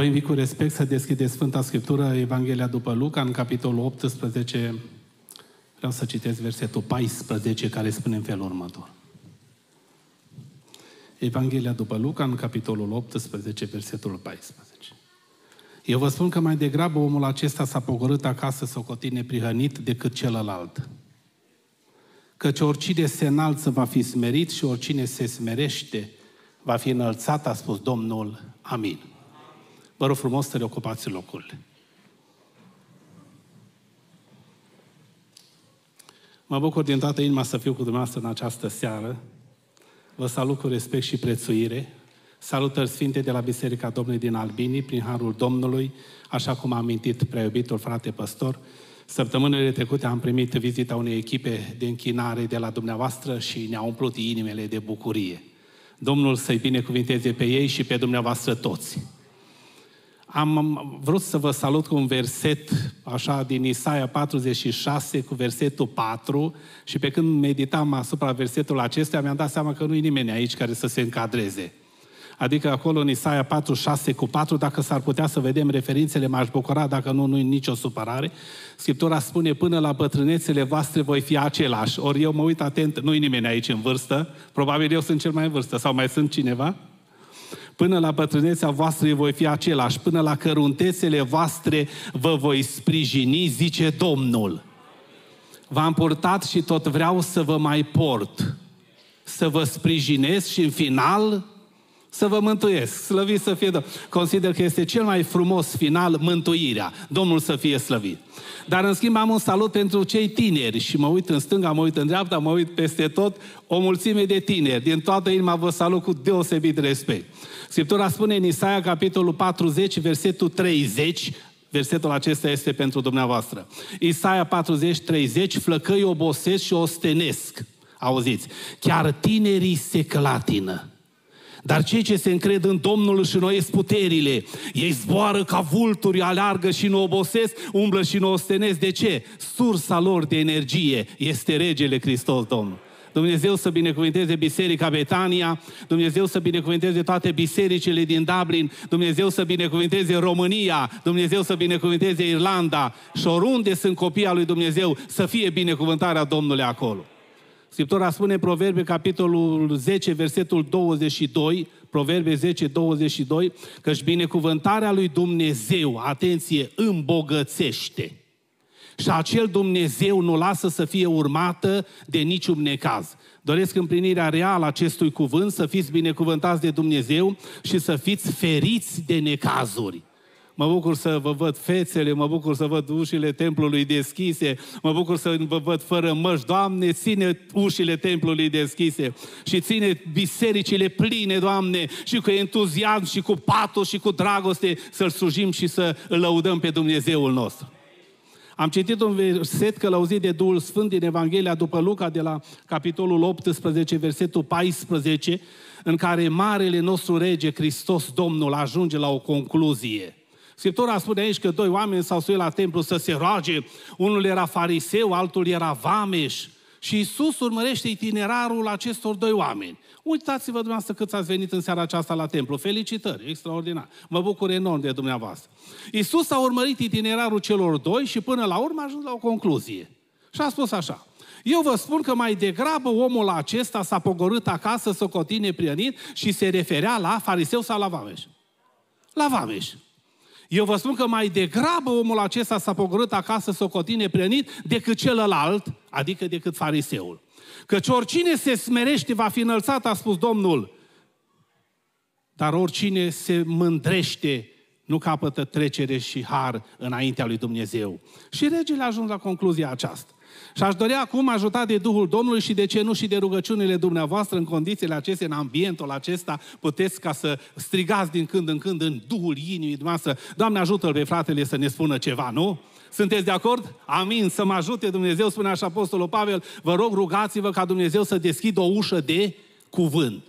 Vă invit cu respect să deschideți Sfânta Scriptură, Evanghelia după Luca, în capitolul 18. Vreau să citesc versetul 14, care spune în felul următor. Evanghelia după Luca, în capitolul 18, versetul 14. Eu vă spun că mai degrabă omul acesta s-a pogorât acasă să o cotine prihănit decât celălalt. Căci oricine se înalță va fi smerit și oricine se smerește va fi înălțat, a spus Domnul. Amin. Vă rog frumos să reocupați locurile. Mă bucur din toată inima să fiu cu dumneavoastră în această seară. Vă salut cu respect și prețuire. Salutări Sfinte de la Biserica Domnului din Albini, prin Harul Domnului, așa cum a amintit preiubitul frate păstor. Săptămânile trecute am primit vizita unei echipe de închinare de la dumneavoastră și ne-a umplut inimile de bucurie. Domnul să-i binecuvinteze pe ei și pe dumneavoastră toți. Am vrut să vă salut cu un verset așa din Isaia 46 cu versetul 4 și pe când meditam asupra versetului acesta mi-am dat seama că nu e nimeni aici care să se încadreze. Adică acolo în Isaia 46 cu 4, dacă s-ar putea să vedem referințele, m-aș bucura, dacă nu, nu e nicio supărare. Scriptura spune, până la bătrânețele voastre voi fi același. Ori eu mă uit atent, nu e nimeni aici în vârstă, probabil eu sunt cel mai în vârstă, sau mai sunt cineva? Până la bătrânețea voastră voi fi același, până la căruntețele voastre vă voi sprijini, zice Domnul. V-am purtat și tot vreau să vă mai port, să vă sprijinesc și în final să vă mântuiesc. Slăvit să fie Domnul. Consider că este cel mai frumos final mântuirea. Domnul să fie slăvit. Dar în schimb am un salut pentru cei tineri și mă uit în stânga, mă uit în dreapta, mă uit peste tot, o mulțime de tineri. Din toată inima vă salut cu deosebit respect. Scriptura spune în Isaia, capitolul 40, versetul 30, Versetul acesta este pentru dumneavoastră. Isaia 40, 30, flăcăi obosesc și ostenesc. Auziți, chiar tinerii se clatină. Dar cei ce se încred în Domnul își înnoiesc puterile. Ei zboară ca vulturi, aleargă și nu obosesc, umblă și nu ostenesc. De ce? Sursa lor de energie este Regele Hristos Domnul. Dumnezeu să binecuvinteze Biserica Betania, Dumnezeu să binecuvinteze toate bisericile din Dublin, Dumnezeu să binecuvinteze România, Dumnezeu să binecuvinteze Irlanda și oriunde sunt copii al lui Dumnezeu, să fie binecuvântarea Domnului acolo. Scriptura spune în Proverbe, capitolul 10, versetul 22, Proverbe 10, 22, că-și binecuvântarea lui Dumnezeu, atenție, îmbogățește. Și acel Dumnezeu nu lasă să fie urmată de niciun necaz. Doresc împlinirea reală acestui cuvânt, să fiți binecuvântați de Dumnezeu și să fiți feriți de necazuri. Mă bucur să vă văd fețele, mă bucur să văd ușile templului deschise, mă bucur să vă văd fără măști. Doamne, ține ușile templului deschise și ține bisericile pline, Doamne, și cu entuziasm și cu patos și cu dragoste să-L slujim și să îl lăudăm pe Dumnezeul nostru. Am citit un verset călăuzit de Duhul Sfânt din Evanghelia după Luca de la capitolul 18, versetul 14, în care Marele nostru Rege, Hristos Domnul, ajunge la o concluzie. Scriptura spune aici că doi oameni s-au suit la templu să se roage, unul era fariseu, altul era vameș. Și Isus urmărește itinerarul acestor doi oameni. Uitați-vă dumneavoastră cât ați venit în seara aceasta la templu. Felicitări, extraordinar. Mă bucur enorm de dumneavoastră. Isus a urmărit itinerarul celor doi și până la urmă a ajuns la o concluzie. Și a spus așa. Eu vă spun că mai degrabă omul acesta s-a pogorât acasă să continue prienit și se referea la fariseu sau la vameș. La vameș. Eu vă spun că mai degrabă omul acesta s-a pogorât acasă să o continue prenit decât celălalt, adică decât fariseul. Căci oricine se smerește va fi înălțat, a spus Domnul, dar oricine se mândrește nu capătă trecere și har înaintea lui Dumnezeu. Și regele a ajuns la concluzia aceasta. Și aș dori acum, ajutat de Duhul Domnului și de ce nu și de rugăciunile dumneavoastră în condițiile acestea, în ambientul acesta, puteți ca să strigați din când în când în Duhul inimii dumneavoastră. Doamne, ajută-l pe fratele să ne spună ceva, nu? Sunteți de acord? Amin. Să mă ajute Dumnezeu, spune așa Apostolul Pavel. Vă rog, rugați-vă ca Dumnezeu să deschidă o ușă de cuvânt.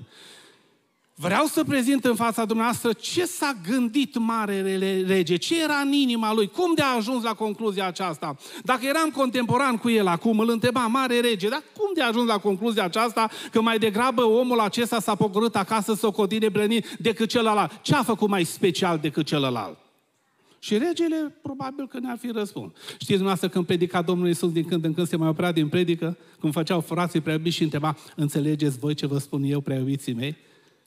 Vreau să prezint în fața dumneavoastră ce s-a gândit marele rege, ce era în inima lui, cum de a ajuns la concluzia aceasta. Dacă eram contemporan cu el acum, îl întreba, mare rege, dar cum de a ajuns la concluzia aceasta că mai degrabă omul acesta s-a pogorât acasă să o cotine brănit decât celălalt? Ce a făcut mai special decât celălalt? Și regele probabil că ne-ar fi răspuns. Știți dumneavoastră când predica Domnul Iisus din când în când se mai oprea din predică, când făceau frații prea și întreba, înțelegeți voi ce vă spun eu, prea iubiții mei?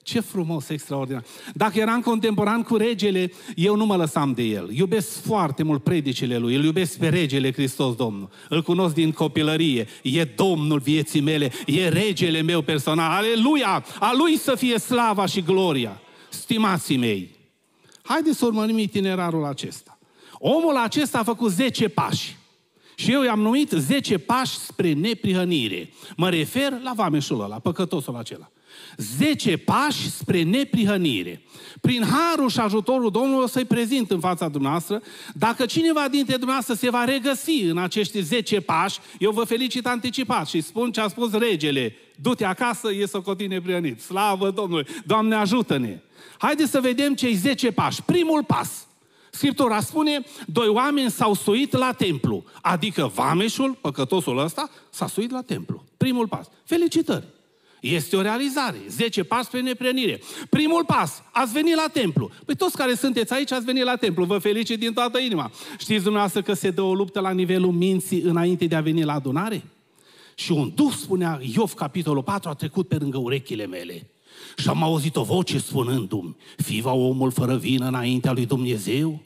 Ce frumos, extraordinar. Dacă eram contemporan cu regele, eu nu mă lăsam de el. Iubesc foarte mult predicile lui, îl iubesc pe regele Hristos Domnul. Îl cunosc din copilărie, e Domnul vieții mele, e regele meu personal. Aleluia! A lui să fie slava și gloria. Stimații mei, haideți să urmărim itinerarul acesta. Omul acesta a făcut 10 pași. Și eu i-am numit 10 pași spre neprihănire. Mă refer la vameșul ăla, păcătosul acela. Zece pași spre neprihănire. Prin harul și ajutorul Domnului o să-i prezint în fața dumneavoastră. Dacă cineva dintre dumneavoastră se va regăsi în acești zece pași, eu vă felicit anticipat și spun ce a spus regele. Du-te acasă, e să continue prihănit. Slavă Domnului! Doamne ajută-ne! Haideți să vedem cei zece pași. Primul pas. Scriptura spune, doi oameni s-au suit la templu. Adică vameșul, păcătosul ăsta, s-a suit la templu. Primul pas. Felicitări! Este o realizare. 10 pași spre neprenire. Primul pas, ați venit la templu. Păi toți care sunteți aici ați venit la templu. Vă felicit din toată inima. Știți dumneavoastră că se dă o luptă la nivelul minții înainte de a veni la adunare? Și un duh, spunea Iov, capitolul 4, a trecut pe lângă urechile mele. Și am auzit o voce spunându-mi, fiva omul fără vină înaintea lui Dumnezeu?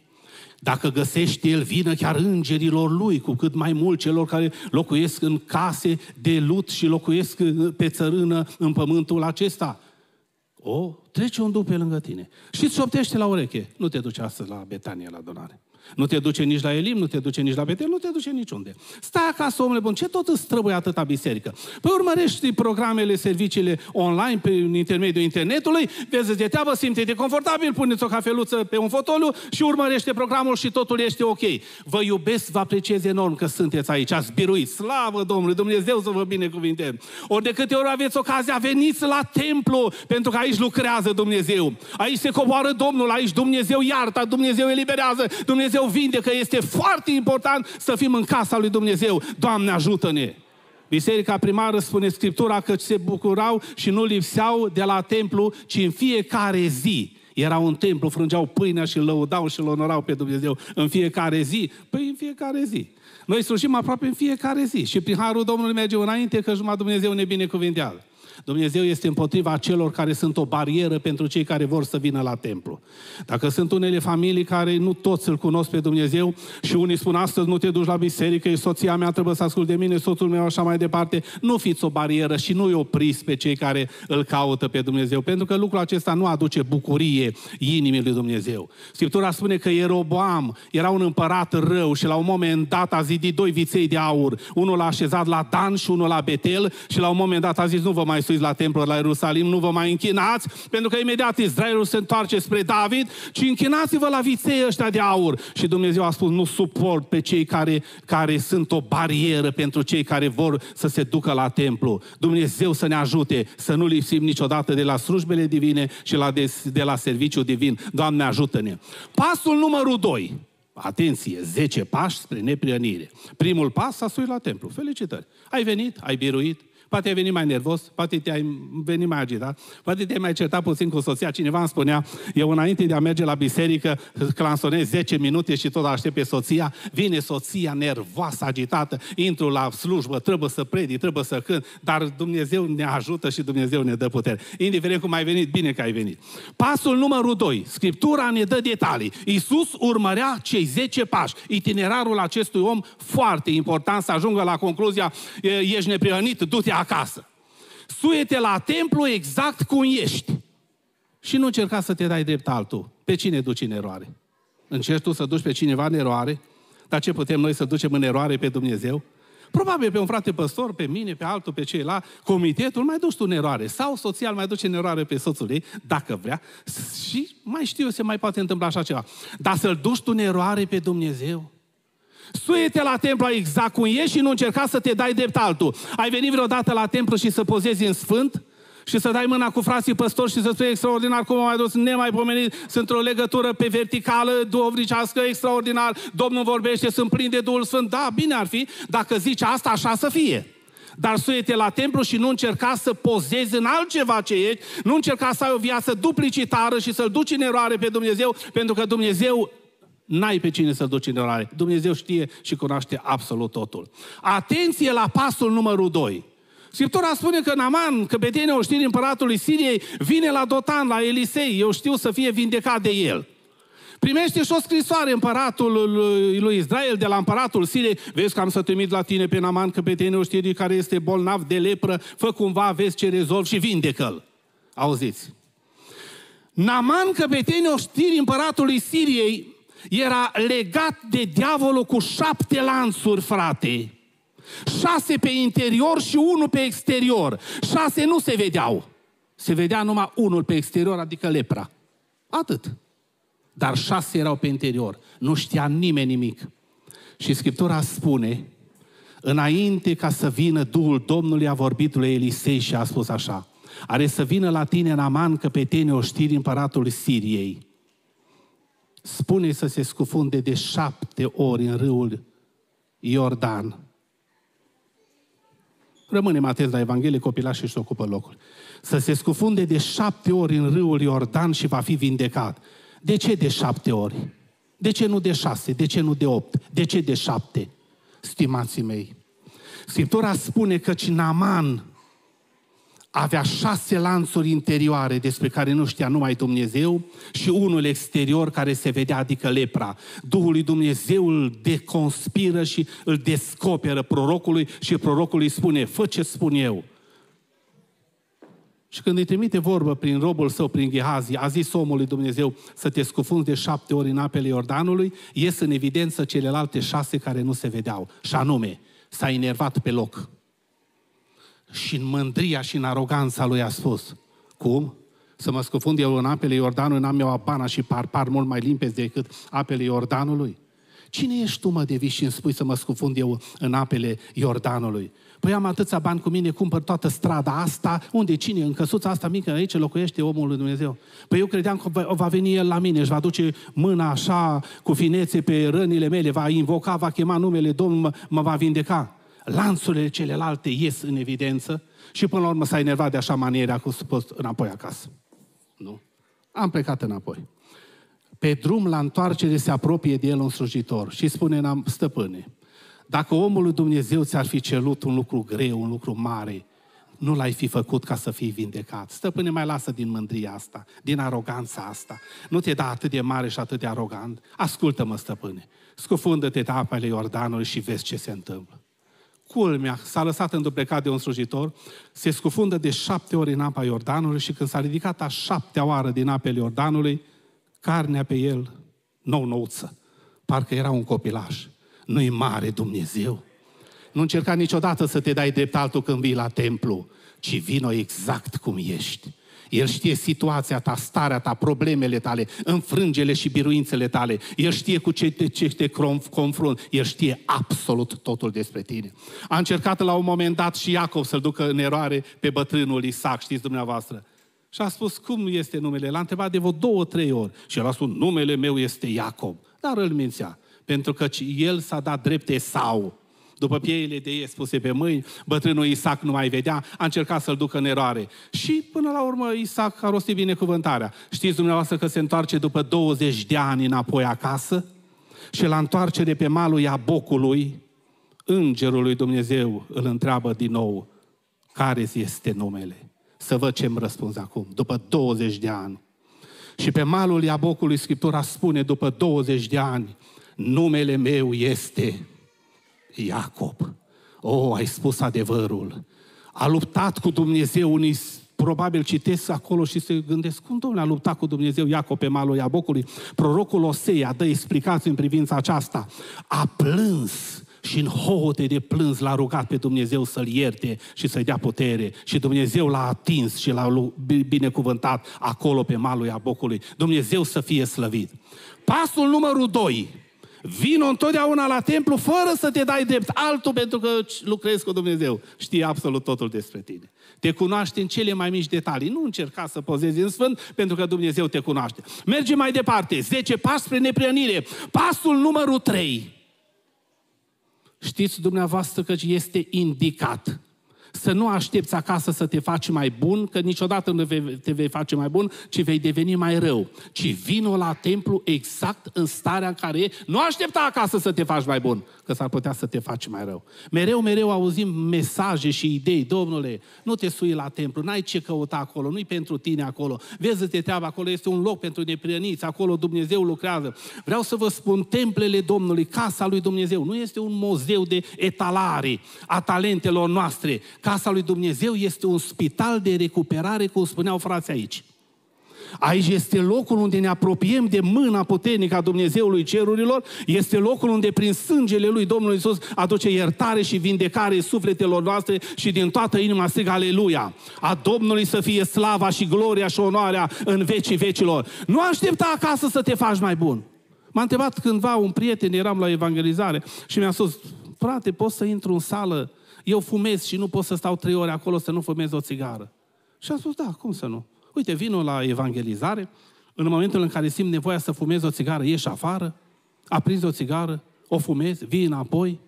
Dacă găsește el vină chiar îngerilor lui, cu cât mai mult celor care locuiesc în case de lut și locuiesc pe țărână în pământul acesta. O, trece un duh pe lângă tine și îți optește la ureche. Nu te duci astăzi la Betania la donare. Nu te duce nici la Elim, nu te duce nici la Betel, nu te duce niciunde. Stai acasă, omule bun, ce tot îți trebuie atâta biserică? Păi urmărești programele, serviciile online prin intermediul internetului, vezi de teabă, simte-te confortabil, puneți o cafeluță pe un fotoliu și urmărește programul și totul este ok. Vă iubesc, vă apreciez enorm că sunteți aici, ați biruit. Slavă Domnului, Dumnezeu să vă binecuvinte. Ori de câte ori aveți ocazia, veniți la templu, pentru că aici lucrează Dumnezeu. Aici se coboară Domnul, aici Dumnezeu iartă, Dumnezeu eliberează, Dumnezeu Dumnezeu vindecă, este foarte important să fim în casa lui Dumnezeu. Doamne, ajută-ne! Biserica primară spune Scriptura că se bucurau și nu lipseau de la templu, ci în fiecare zi era un templu, frângeau pâinea și lăudau și îl onorau pe Dumnezeu în fiecare zi. Păi în fiecare zi. Noi slujim aproape în fiecare zi și prin Harul Domnului mergem înainte că jumătate Dumnezeu ne binecuvintează. Dumnezeu este împotriva celor care sunt o barieră pentru cei care vor să vină la templu. Dacă sunt unele familii care nu toți îl cunosc pe Dumnezeu și unii spun astăzi nu te duci la biserică, soția mea trebuie să asculte de mine, soțul meu așa mai departe, nu fiți o barieră și nu-i opriți pe cei care îl caută pe Dumnezeu, pentru că lucrul acesta nu aduce bucurie inimii lui Dumnezeu. Scriptura spune că Ieroboam era un împărat rău și la un moment dat a zidit doi viței de aur, unul l-a așezat la Dan și unul la Betel și la un moment dat a zis nu vă mai suiți la templu la Ierusalim, nu vă mai închinați, pentru că imediat Israelul se întoarce spre David, ci închinați-vă la viței ăștia de aur. Și Dumnezeu a spus, nu suport pe cei care, care sunt o barieră pentru cei care vor să se ducă la templu. Dumnezeu să ne ajute să nu lipsim niciodată de la slujbele divine și la de, de la serviciu divin. Doamne, ajută-ne! Pasul numărul 2. Atenție, 10 pași spre neprianire. Primul pas, a suit la templu. Felicitări! Ai venit, ai biruit, Poate ai venit mai nervos, poate te-ai venit mai agitat, poate te-ai mai certat puțin cu soția. Cineva îmi spunea, eu înainte de a merge la biserică, clansonez 10 minute și tot aștept pe soția, vine soția nervoasă, agitată, intru la slujbă, trebuie să predic, trebuie să cânt, dar Dumnezeu ne ajută și Dumnezeu ne dă putere. Indiferent cum ai venit, bine că ai venit. Pasul numărul 2. Scriptura ne dă detalii. Iisus urmărea cei 10 pași. Itinerarul acestui om foarte important să ajungă la concluzia, ești neprihănit, du-te acasă. Suie-te la templu exact cum ești. Și nu încerca să te dai drept altul. Pe cine duci în eroare? Încerci tu să duci pe cineva în eroare? Dar ce putem noi să ducem în eroare pe Dumnezeu? Probabil pe un frate păstor, pe mine, pe altul, pe cei la comitetul, mai duci tu în eroare. Sau social mai duce în eroare pe soțul ei, dacă vrea. Și mai știu, se mai poate întâmpla așa ceva. Dar să-l duci tu în eroare pe Dumnezeu? Suie-te la templu exact cum ești și nu încerca să te dai drept altul. Ai venit vreodată la templu și să pozezi în sfânt? și să dai mâna cu frații păstori și să spui extraordinar cum am mai dus nemaipomenit, sunt o legătură pe verticală, duovnicească, extraordinar, Domnul vorbește, sunt plin de Duhul Sfânt. Da, bine ar fi, dacă zici asta, așa să fie. Dar suie-te la templu și nu încerca să pozezi în altceva ce ești, nu încerca să ai o viață duplicitară și să-L duci în eroare pe Dumnezeu, pentru că Dumnezeu N-ai pe cine să-l duci în eroare. Dumnezeu știe și cunoaște absolut totul. Atenție la pasul numărul 2. Scriptura spune că Naman, căpetenie oștirii împăratului Siriei, vine la Dotan, la Elisei. Eu știu să fie vindecat de el. Primește și o scrisoare împăratul lui Israel de la împăratul Siriei. Vezi că am să trimit la tine pe Naman, căpetenie oștirii care este bolnav de lepră. Fă cumva, vezi ce rezolv și vindecă-l. Auziți? Naman, căpetenie oștirii împăratului Siriei, era legat de diavolul cu șapte lanțuri, frate. Șase pe interior și unul pe exterior. Șase nu se vedeau. Se vedea numai unul pe exterior, adică lepra. Atât. Dar șase erau pe interior. Nu știa nimeni nimic. Și Scriptura spune, înainte ca să vină Duhul Domnului a vorbit lui Elisei și a spus așa, are să vină la tine Naman, căpetenie oștiri împăratului Siriei spune să se scufunde de șapte ori în râul Iordan. Rămânem atenți la Evanghelie, copilașii și ocupă locul. Să se scufunde de șapte ori în râul Iordan și va fi vindecat. De ce de șapte ori? De ce nu de șase? De ce nu de opt? De ce de șapte? Stimații mei, Scriptura spune că Naman avea șase lanțuri interioare despre care nu știa numai Dumnezeu și unul exterior care se vedea, adică lepra. Duhul lui Dumnezeu îl deconspiră și îl descoperă prorocului și prorocul îi spune, fă ce spun eu. Și când îi trimite vorbă prin robul său, prin Gehazi, a zis omului Dumnezeu să te scufunzi de șapte ori în apele Iordanului, ies în evidență celelalte șase care nu se vedeau. Și anume, s-a enervat pe loc și în mândria și în aroganța lui a spus, cum? Să mă scufund eu în apele Iordanului, n-am eu abana și par, par mult mai limpezi decât apele Iordanului? Cine ești tu, mă, de vii și îmi spui să mă scufund eu în apele Iordanului? Păi am atâția bani cu mine, cumpăr toată strada asta. Unde? Cine? În căsuța asta mică, aici locuiește omul lui Dumnezeu. Păi eu credeam că va, va veni el la mine, își va duce mâna așa cu finețe pe rănile mele, va invoca, va chema numele Domnului, mă, mă va vindeca lanțurile celelalte ies în evidență și până la urmă s-a enervat de așa manieră, a spus înapoi acasă. Nu? Am plecat înapoi. Pe drum la întoarcere se apropie de el un slujitor și spune, stăpâne, dacă omul lui Dumnezeu ți-ar fi cerut un lucru greu, un lucru mare, nu l-ai fi făcut ca să fii vindecat. Stăpâne, mai lasă din mândria asta, din aroganța asta. Nu te da atât de mare și atât de arogant. Ascultă-mă, stăpâne. Scufundă-te de apele Iordanului și vezi ce se întâmplă culmea, s-a lăsat înduplecat de un slujitor, se scufundă de șapte ori în apa Iordanului și când s-a ridicat a șaptea oară din apele Iordanului, carnea pe el nou nouță. Parcă era un copilaș. Nu-i mare Dumnezeu. Nu încerca niciodată să te dai drept altul când vii la templu, ci vino exact cum ești. El știe situația ta, starea ta, problemele tale, înfrângele și biruințele tale. El știe cu ce te, ce te confrunt. El știe absolut totul despre tine. A încercat la un moment dat și Iacov să-l ducă în eroare pe bătrânul Isaac, știți dumneavoastră. Și a spus, cum este numele? L-a întrebat de vreo două, trei ori. Și el a spus, numele meu este Iacob. Dar îl mințea. Pentru că el s-a dat drept Esau. După pieile de ei spuse pe mâini, bătrânul Isaac nu mai vedea, a încercat să-l ducă în eroare. Și până la urmă Isaac a rostit binecuvântarea. Știți dumneavoastră că se întoarce după 20 de ani înapoi acasă? Și la întoarcere pe malul Iabocului, îngerul lui Dumnezeu îl întreabă din nou, care este numele? Să văd ce îmi răspunzi acum, după 20 de ani. Și pe malul Iabocului Scriptura spune, după 20 de ani, numele meu este Iacob. Oh, ai spus adevărul. A luptat cu Dumnezeu, unii probabil citesc acolo și se gândesc, cum domnule a luptat cu Dumnezeu Iacob pe malul Iabocului? Prorocul Osea dă explicații în privința aceasta. A plâns și în hohote de plâns l-a rugat pe Dumnezeu să-l ierte și să-i dea putere. Și Dumnezeu l-a atins și l-a binecuvântat acolo pe malul Iabocului. Dumnezeu să fie slăvit. Pasul numărul 2 Vino întotdeauna la templu fără să te dai drept altul pentru că lucrezi cu Dumnezeu. Știe absolut totul despre tine. Te cunoaște în cele mai mici detalii. Nu încerca să pozezi în sfânt pentru că Dumnezeu te cunoaște. Merge mai departe. 10 pași spre neprionire. Pasul numărul 3. Știți dumneavoastră că este indicat să nu aștepți acasă să te faci mai bun, că niciodată nu te vei face mai bun, ci vei deveni mai rău. Ci vino la templu exact în starea în care e. Nu aștepta acasă să te faci mai bun, că s-ar putea să te faci mai rău. Mereu, mereu auzim mesaje și idei. Domnule, nu te sui la templu, n-ai ce căuta acolo, nu-i pentru tine acolo. Vezi-te treaba, acolo este un loc pentru neprieniți, acolo Dumnezeu lucrează. Vreau să vă spun, templele Domnului, casa lui Dumnezeu, nu este un muzeu de etalare a talentelor noastre, Casa lui Dumnezeu este un spital de recuperare, cum spuneau frații aici. Aici este locul unde ne apropiem de mâna puternică a Dumnezeului cerurilor, este locul unde prin sângele lui Domnul Isus aduce iertare și vindecare sufletelor noastre și din toată inima strigă Aleluia! A Domnului să fie slava și gloria și onoarea în vecii vecilor. Nu aștepta acasă să te faci mai bun. M-a întrebat cândva un prieten, eram la evangelizare și mi-a spus, frate, poți să intru în sală eu fumez și nu pot să stau trei ore acolo să nu fumez o țigară. Și am spus, da, cum să nu? Uite, vin la evangelizare, în momentul în care simt nevoia să fumez o țigară, ieși afară, aprins o țigară, o fumez, vii înapoi.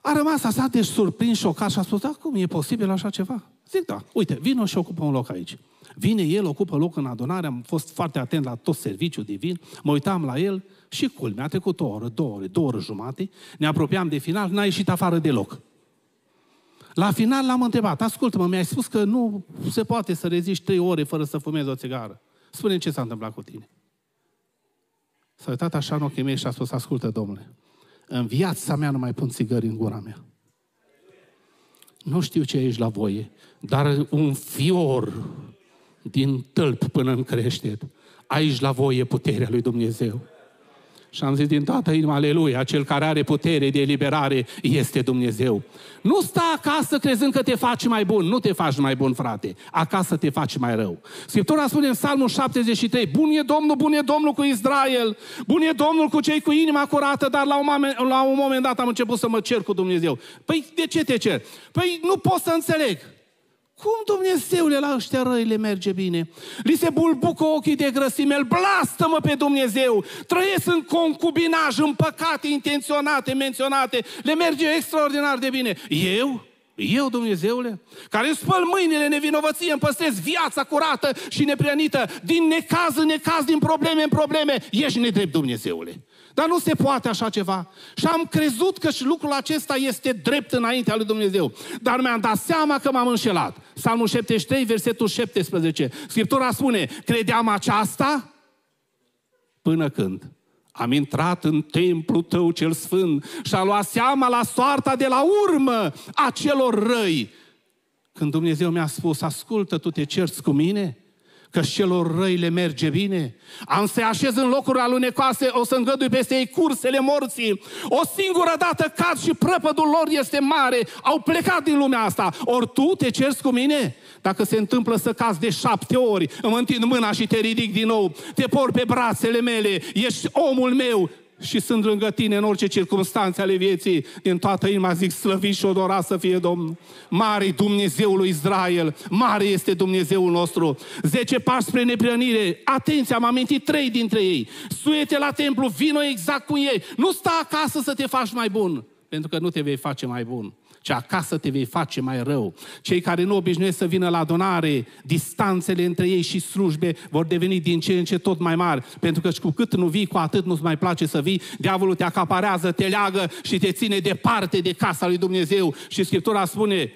A rămas așa de surprins, șocat și a spus, da, cum e posibil așa ceva? Zic, da, uite, vino și ocupă un loc aici. Vine el, ocupă loc în adunare, am fost foarte atent la tot serviciul divin, mă uitam la el și culmea, a trecut o oră, două ore, două ore jumate, ne apropiam de final, n-a ieșit afară deloc. La final l-am întrebat, ascultă-mă, mi-ai spus că nu se poate să reziști trei ore fără să fumezi o țigară. spune ce s-a întâmplat cu tine. S-a uitat așa în ochii mei și a spus, ascultă, domnule, în viața mea nu mai pun țigări în gura mea. Nu știu ce ești la voie, dar un fior din tălp până în creștet, aici la voie puterea lui Dumnezeu. Și am zis din toată inima, aleluia, cel care are putere de eliberare este Dumnezeu. Nu sta acasă crezând că te faci mai bun. Nu te faci mai bun, frate. Acasă te faci mai rău. Scriptura spune în Psalmul 73, bun e Domnul, bun e Domnul cu Israel, bun e Domnul cu cei cu inima curată, dar la un, moment, la un moment dat am început să mă cer cu Dumnezeu. Păi de ce te cer? Păi nu pot să înțeleg. Cum Dumnezeule la ăștia răi le merge bine? Li se bulbucă ochii de grăsime, îl blastă-mă pe Dumnezeu. Trăiesc în concubinaj, în păcate intenționate, menționate. Le merge extraordinar de bine. Eu? Eu, Dumnezeule, care spăl mâinile nevinovăție, îmi păstrez viața curată și neprianită, din necaz în necaz, din probleme în probleme, ești nedrept, Dumnezeule. Dar nu se poate așa ceva. Și am crezut că și lucrul acesta este drept înaintea lui Dumnezeu. Dar mi-am dat seama că m-am înșelat. Psalmul 73, versetul 17. Scriptura spune, credeam aceasta până când am intrat în templul tău cel sfânt și am luat seama la soarta de la urmă a celor răi. Când Dumnezeu mi-a spus, ascultă, tu te cerți cu mine? Că celor răi le merge bine. Am să așez în locuri alunecoase, o să îngădui peste ei cursele morții. O singură dată cad și prăpădul lor este mare. Au plecat din lumea asta. Ori tu te cerți cu mine? Dacă se întâmplă să cazi de șapte ori, îmi întind mâna și te ridic din nou, te por pe brațele mele, ești omul meu, și sunt lângă tine în orice circunstanțe ale vieții, din toată inima zic, slăvit și odorat să fie Domnul. Mare Dumnezeul lui Israel, mare este Dumnezeul nostru. Zece pași spre neprionire, atenție, am amintit trei dintre ei. Suiete la templu, vino exact cu ei. Nu sta acasă să te faci mai bun, pentru că nu te vei face mai bun ci acasă te vei face mai rău. Cei care nu obișnuiesc să vină la adunare, distanțele între ei și slujbe vor deveni din ce în ce tot mai mari, pentru că cu cât nu vii, cu atât nu-ți mai place să vii, diavolul te acaparează, te leagă și te ține departe de casa lui Dumnezeu. Și Scriptura spune,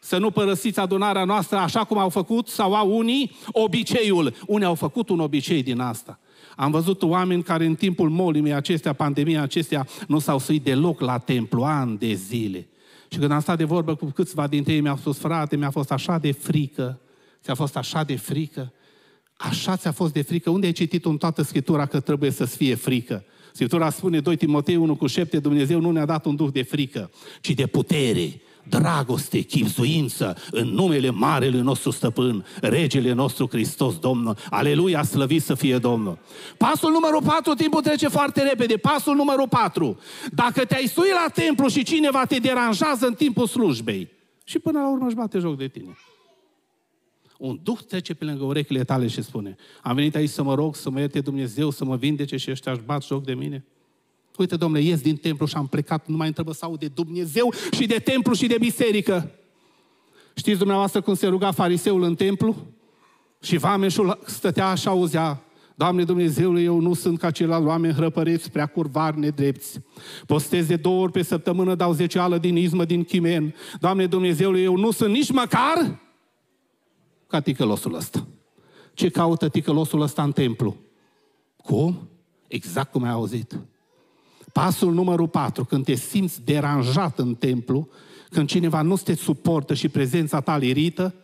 să nu părăsiți adunarea noastră așa cum au făcut sau au unii obiceiul. Unii au făcut un obicei din asta. Am văzut oameni care în timpul molimii acestea, pandemia acestea, nu s-au suit deloc la templu, ani de zile. Și când am stat de vorbă cu câțiva dintre ei, mi-au spus, frate, mi-a fost așa de frică, ți-a fost așa de frică, așa ți-a fost de frică, unde ai citit în toată Scriptura că trebuie să-ți fie frică? Scriptura spune 2 Timotei 1 cu 7, Dumnezeu nu ne-a dat un duh de frică, ci de putere, dragoste, chipzuință, în numele Marelui nostru Stăpân, Regele nostru Hristos, Domnul. Aleluia, slăvit să fie Domnul. Pasul numărul 4, timpul trece foarte repede. Pasul numărul 4. Dacă te-ai sui la templu și cineva te deranjează în timpul slujbei, și până la urmă își bate joc de tine. Un duh trece pe lângă urechile tale și spune, am venit aici să mă rog, să mă ierte Dumnezeu, să mă vindece și ăștia își bat joc de mine. Uite, domnule, ies din templu și am plecat, nu mai întrebă să aud de Dumnezeu și de templu și de biserică. Știți dumneavoastră cum se ruga fariseul în templu? Și vameșul stătea și auzea, Doamne Dumnezeule, eu nu sunt ca ceilalți oameni hrăpăreți, prea curvari, nedrepți. Postez de două ori pe săptămână, dau ală din izmă, din chimen. Doamne Dumnezeule, eu nu sunt nici măcar ca ticălosul ăsta. Ce caută ticălosul ăsta în templu? Cum? Exact cum ai auzit. Pasul numărul 4, când te simți deranjat în templu, când cineva nu te suportă și prezența ta irită,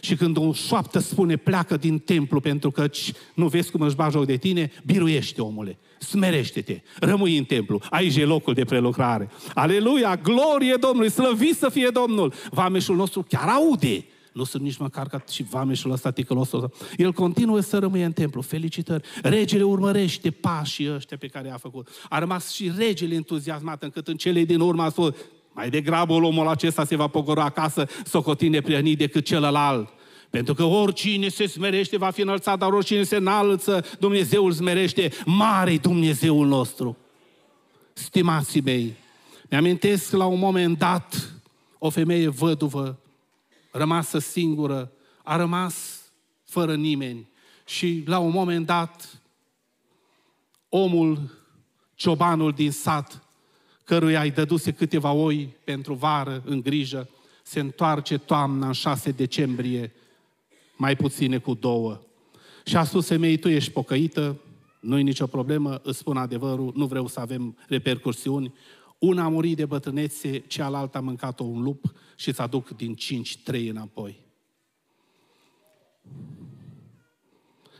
și când o șoaptă spune pleacă din templu pentru că nu vezi cum își bagi joc de tine, biruiește omule, smerește-te, rămâi în templu, aici e locul de prelucrare. Aleluia, glorie Domnului, slăvit să fie Domnul. Vameșul nostru chiar aude nu sunt nici măcar ca și vameșul ăsta ticălosul El continuă să rămâie în templu. Felicitări! Regele urmărește pașii ăștia pe care i-a făcut. A rămas și regele entuziasmat încât în cele din urmă a spus mai degrabă omul acesta se va pogora acasă socotit neprianit decât celălalt. Pentru că oricine se smerește va fi înălțat, dar oricine se înalță, Dumnezeu îl smerește. Mare Dumnezeul nostru. Stimații mei, mi-amintesc la un moment dat o femeie văduvă rămasă singură, a rămas fără nimeni. Și la un moment dat, omul, ciobanul din sat, căruia îi dăduse câteva oi pentru vară, în grijă, se întoarce toamna în 6 decembrie, mai puține cu două. Și a spus femeii, tu ești pocăită, nu-i nicio problemă, îți spun adevărul, nu vreau să avem repercursiuni, una a murit de bătrânețe, cealaltă a mâncat-o un lup și îți aduc din cinci trei înapoi.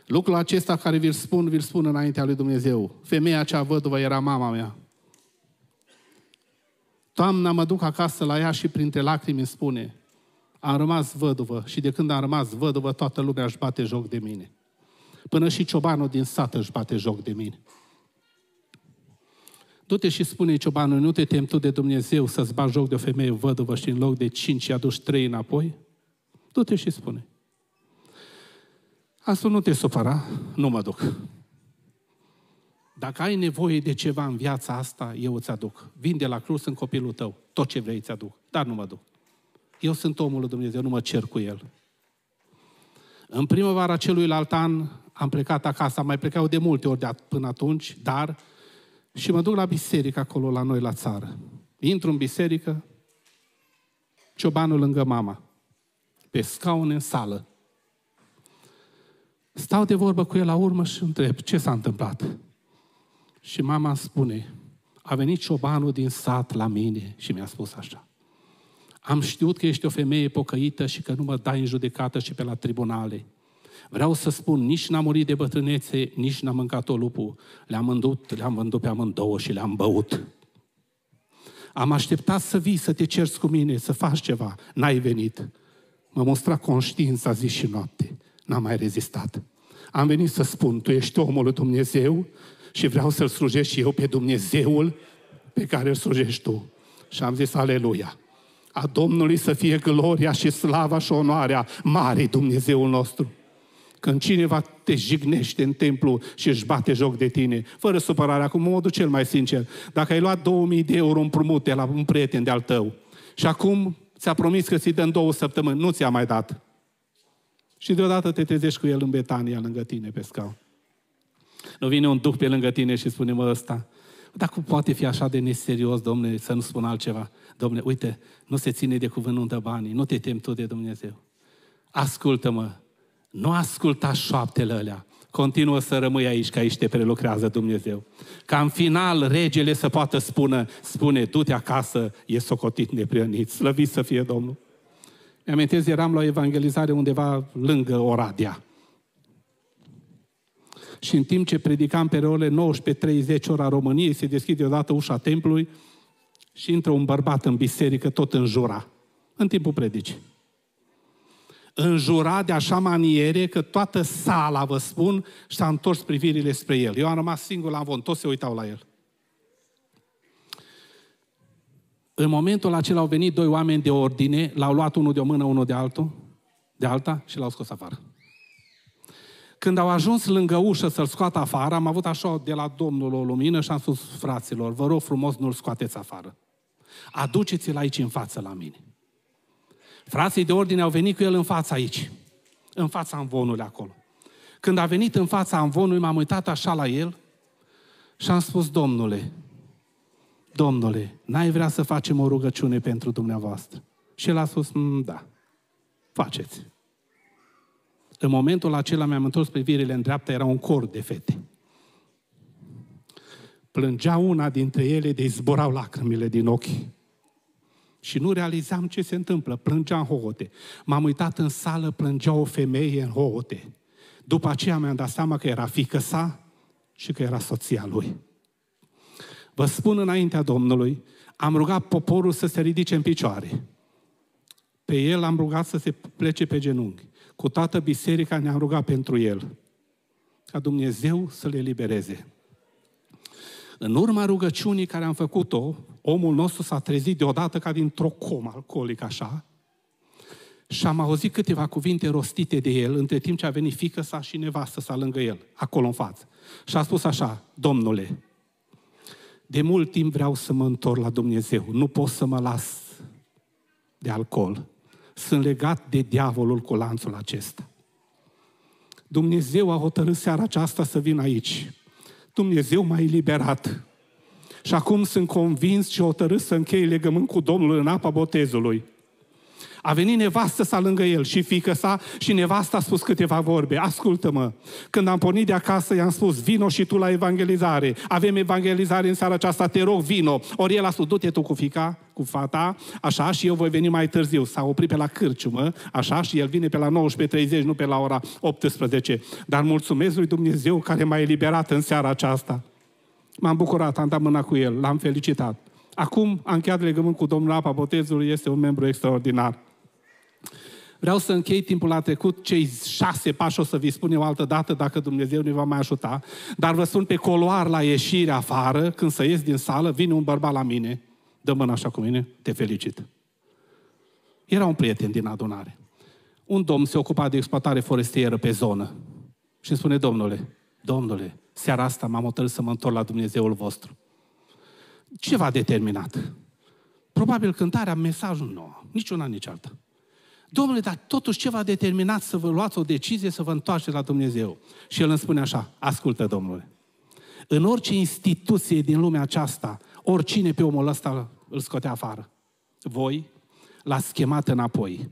Lucrul acesta care vi-l spun, vi-l spun înaintea lui Dumnezeu. Femeia cea văduvă era mama mea. Toamna mă duc acasă la ea și printre lacrimi îmi spune, am rămas văduvă și de când am rămas văduvă, toată lumea își bate joc de mine. Până și ciobanul din sat își bate joc de mine. Du-te și spune ciobanul, nu te tem tu de Dumnezeu să-ți bagi joc de o femeie văduvă și în loc de cinci aduci trei înapoi? Du-te și spune. Asta nu te supăra, nu mă duc. Dacă ai nevoie de ceva în viața asta, eu îți aduc. Vin de la cruz, în copilul tău. Tot ce vrei îți aduc. Dar nu mă duc. Eu sunt omul lui Dumnezeu, nu mă cer cu el. În primăvara celuilalt an am plecat acasă, am mai plecat de multe ori de până atunci, dar și mă duc la biserică acolo la noi la țară. Intru în biserică, ciobanul lângă mama, pe scaun în sală. Stau de vorbă cu el la urmă și întreb, ce s-a întâmplat? Și mama spune, a venit ciobanul din sat la mine și mi-a spus așa. Am știut că ești o femeie pocăită și că nu mă dai în judecată și pe la tribunale. Vreau să spun, nici n-am murit de bătrânețe, nici n-am mâncat-o lupul. Le-am vândut, le-am vândut pe amândouă și le-am băut. Am așteptat să vii, să te cerți cu mine, să faci ceva. N-ai venit. Mă mostra conștiința zi și noapte. N-am mai rezistat. Am venit să spun, tu ești omul lui Dumnezeu și vreau să-L slujești și eu pe Dumnezeul pe care îl slujești tu. Și am zis, aleluia! A Domnului să fie gloria și slava și onoarea mare Dumnezeul nostru. Când cineva te jignește în templu și își bate joc de tine, fără supărare, acum modul cel mai sincer, dacă ai luat 2000 de euro împrumut de la un prieten de-al tău și acum ți-a promis că ți dă în două săptămâni, nu ți-a mai dat. Și deodată te trezești cu el în Betania, lângă tine, pe scaun. Nu vine un duh pe lângă tine și spune, mă, ăsta, dar cum poate fi așa de neserios, domne, să nu spun altceva? Domne, uite, nu se ține de cuvânt, nu dă banii, nu te temi tu de Dumnezeu. Ascultă-mă, nu asculta șoaptele alea. Continuă să rămâi aici, că aici te prelucrează Dumnezeu. Ca în final regele să poată spune, spune, du-te acasă, e socotit neprienit. Slăvit să fie Domnul. Mi-amintesc, eram la o evangelizare undeva lângă Oradea. Și în timp ce predicam pe orele 19-30 ora României, se deschide odată ușa templului și intră un bărbat în biserică, tot în jura. în timpul predicii. Înjurat de așa maniere că toată sala, vă spun, și-a întors privirile spre el. Eu am rămas singur la avon, toți se uitau la el. În momentul acela au venit doi oameni de ordine, l-au luat unul de o mână, unul de altul, de alta și l-au scos afară. Când au ajuns lângă ușă să-l scoată afară, am avut așa de la Domnul o lumină și am spus fraților, vă rog frumos, nu-l scoateți afară. Aduceți-l aici în față la mine. Frații de ordine au venit cu el în fața aici, în fața amvonului acolo. Când a venit în fața amvonului, m-am uitat așa la el și am spus, Domnule, Domnule, n-ai vrea să facem o rugăciune pentru dumneavoastră? Și el a spus, mm, da, faceți. În momentul acela mi-am întors privirile în dreapta, era un cor de fete. Plângea una dintre ele, de zburau lacrimile din ochi. Și nu realizam ce se întâmplă. Plângea în hohote. M-am uitat în sală, plângea o femeie în hohote. După aceea mi-am dat seama că era fică sa și că era soția lui. Vă spun înaintea Domnului, am rugat poporul să se ridice în picioare. Pe el am rugat să se plece pe genunchi. Cu toată biserica ne-am rugat pentru el. Ca Dumnezeu să le libereze. În urma rugăciunii care am făcut-o, omul nostru s-a trezit deodată ca dintr-o comă alcoolic așa și am auzit câteva cuvinte rostite de el între timp ce a venit fică sa și nevastă sa lângă el, acolo în față. Și a spus așa, Domnule, de mult timp vreau să mă întorc la Dumnezeu. Nu pot să mă las de alcool. Sunt legat de diavolul cu lanțul acesta. Dumnezeu a hotărât seara aceasta să vin aici. Dumnezeu m-a eliberat. Și acum sunt convins și hotărât să închei legământ cu Domnul în apa botezului. A venit nevastă sa lângă el și fică sa și nevasta a spus câteva vorbe. Ascultă-mă, când am pornit de acasă i-am spus, vino și tu la evangelizare. Avem evangelizare în seara aceasta, te rog, vino. Ori el a spus, du-te tu cu fica, cu fata, așa, și eu voi veni mai târziu. S-a oprit pe la cârciumă, așa, și el vine pe la 19.30, nu pe la ora 18. Dar mulțumesc lui Dumnezeu care m-a eliberat în seara aceasta. M-am bucurat, am dat mâna cu el, l-am felicitat. Acum am încheiat legământ cu Domnul Apa Botezului, este un membru extraordinar. Vreau să închei timpul la trecut, cei șase pași o să vi spun eu altă dată dacă Dumnezeu ne va mai ajuta, dar vă spun pe coloar la ieșire afară, când să ies din sală, vine un bărbat la mine, dă mâna așa cu mine, te felicit. Era un prieten din adunare. Un domn se ocupa de exploatare forestieră pe zonă și îmi spune, domnule, domnule, seara asta m-am hotărât să mă întorc la Dumnezeul vostru. Ce v-a determinat? Probabil cântarea, mesajul nu, nici una, nici alta. Domnule, dar totuși ce v-a determinat să vă luați o decizie să vă întoarceți la Dumnezeu? Și el îmi spune așa, ascultă, Domnule, în orice instituție din lumea aceasta, oricine pe omul ăsta îl scotea afară. Voi l-ați chemat înapoi.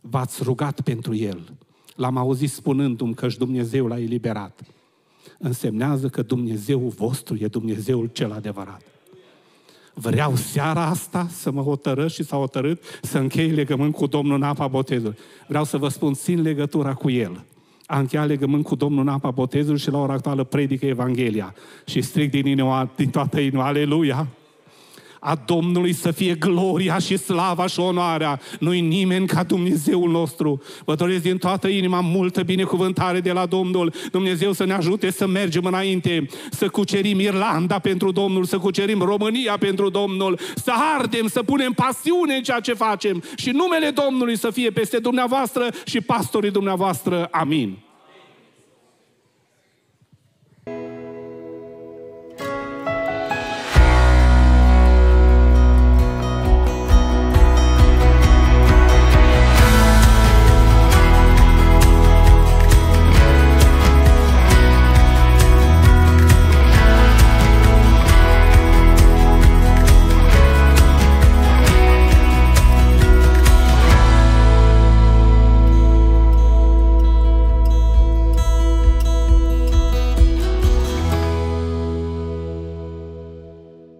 V-ați rugat pentru el. L-am auzit spunându-mi că și Dumnezeu l-a eliberat. Însemnează că Dumnezeul vostru e Dumnezeul cel adevărat. Vreau seara asta să mă hotărăsc și s-a hotărât să închei legământ cu Domnul în apa botezului. Vreau să vă spun, țin legătura cu El. A încheiat legământ cu Domnul în apa botezului și la ora actuală predică Evanghelia. Și stric din, inima, din toată inima, aleluia! A Domnului să fie gloria și slava și onoarea. Nu-i nimeni ca Dumnezeul nostru. Vă doresc din toată inima multă binecuvântare de la Domnul. Dumnezeu să ne ajute să mergem înainte, să cucerim Irlanda pentru Domnul, să cucerim România pentru Domnul, să ardem, să punem pasiune în ceea ce facem și numele Domnului să fie peste dumneavoastră și pastorii dumneavoastră. Amin.